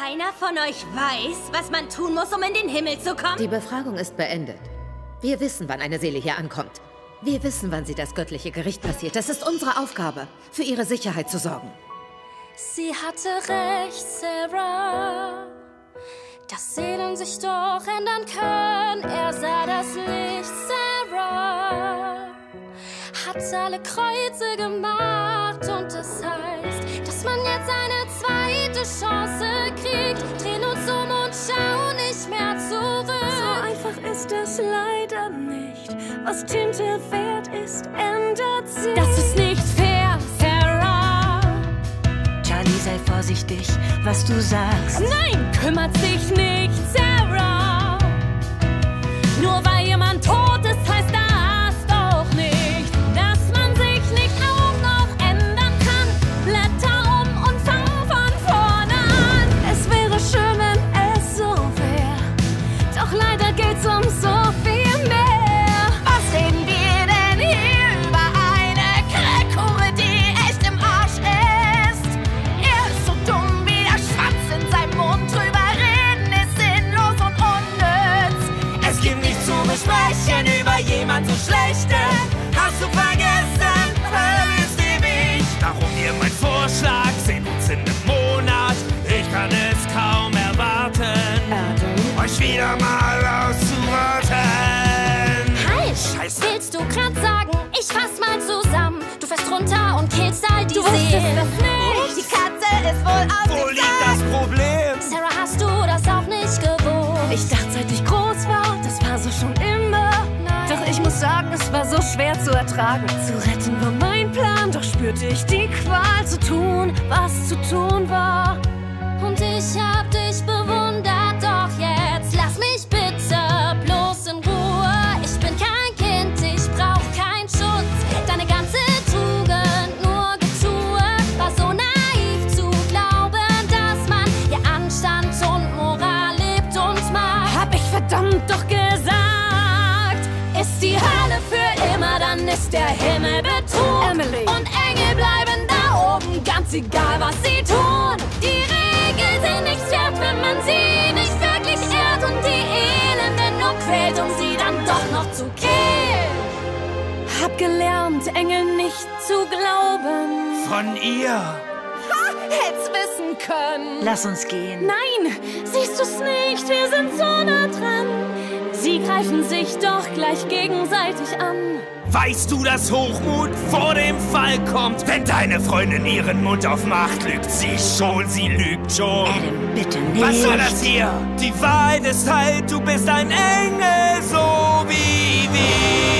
Keiner von euch weiß, was man tun muss, um in den Himmel zu kommen? Die Befragung ist beendet. Wir wissen, wann eine Seele hier ankommt. Wir wissen, wann sie das göttliche Gericht passiert. Das ist unsere Aufgabe, für ihre Sicherheit zu sorgen. Sie hatte recht, Sarah. Dass Seelen sich doch ändern können. Er sah das Licht, Sarah. Hat alle Kreuze gemacht und das heißt, dass man jetzt eine zweite Chance kriegt. Drehen uns um und schauen nicht mehr zurück. So einfach ist es leider nicht. Was Tinte wert ist, ändert sich. Das ist nicht fair, Sarah. Charlie, sei vorsichtig, was du sagst. Nein, kümmert sich nicht, Sarah. Besprechen über jemand so schlechte. Hast du vergessen, verlierst du mich. Darum hier mein Vorschlag, sehen uns in einem Monat. Ich kann es kaum erwarten, euch wieder mal auszuwarten. Halt! Scheiße. Willst du grad sagen, ich fass mal zusammen? Du fährst runter und killst all die Du wusstest Seelen. das nicht. Die Katze ist wohl auf Wo liegt das Problem? Sarah, hast du das auch nicht gewusst? Ich dachte, es war so schwer zu ertragen. Zu retten war mein Plan, doch spürte ich die Qual zu tun, was zu tun war. Und ich hab dich bewundert, doch jetzt lass mich bitte bloß in Ruhe. Ich bin kein Kind, ich brauch keinen Schutz. Deine ganze Tugend, nur Getue, war so naiv zu glauben, dass man hier Anstand und Moral lebt und mag. Hab ich verdammt doch gesagt. Ist der Himmel Betrug. Emily. Und Engel bleiben da oben, ganz egal was sie tun. Die Regeln sind nichts wert, wenn man sie nicht wirklich ehrt. Und die Elende nur quält, um sie dann doch noch zu killen. Hab gelernt, Engel nicht zu glauben. Von ihr. Hätt's wissen können. Lass uns gehen. Nein, siehst du's nicht? Wir sind so nah dran greifen sich doch gleich gegenseitig an. Weißt du, dass Hochmut vor dem Fall kommt? Wenn deine Freundin ihren Mund aufmacht, lügt sie schon, sie lügt schon. Adam, bitte nicht. Was soll das hier? Die Wahrheit ist halt, du bist ein Engel, so wie wir.